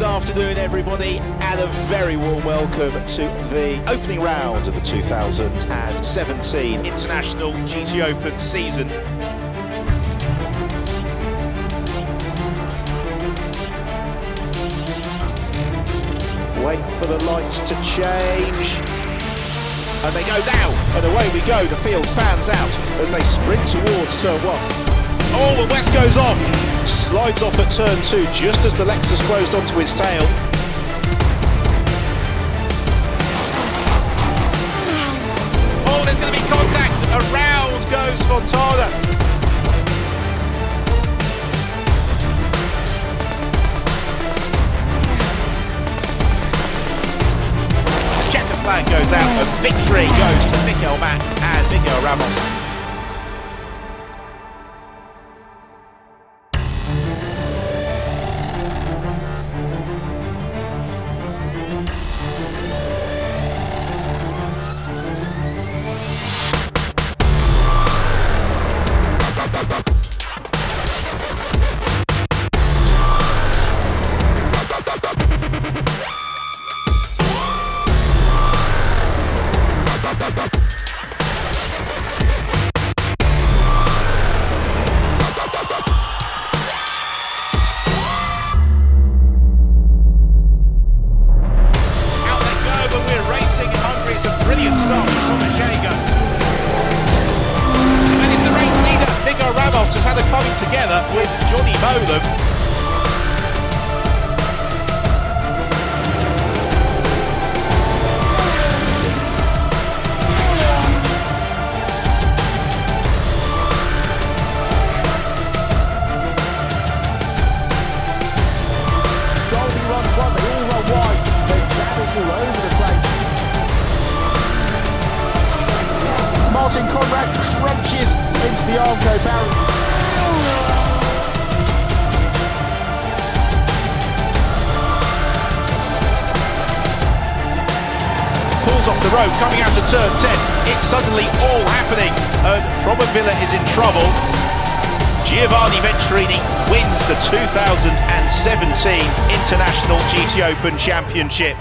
afternoon, everybody, and a very warm welcome to the opening round of the 2017 International GT Open season. Wait for the lights to change. And they go now, and away we go. The field fans out as they sprint towards turn one. Oh, the West goes off. Slides off at turn two just as the Lexus closed onto his tail. Oh, there's going to be contact. Around goes Fontana. Checker flag goes out and victory goes to Mikkel Mac and Miguel Ramos. Has had a coming together with Johnny Molam. Dolby runs one, they all run wide. There's damage all over the place. Martin Konrad crunches into the Armco barrier. Road, coming out of turn 10. It's suddenly all happening, and Probabilla is in trouble. Giovanni Venturini wins the 2017 International GT Open Championship.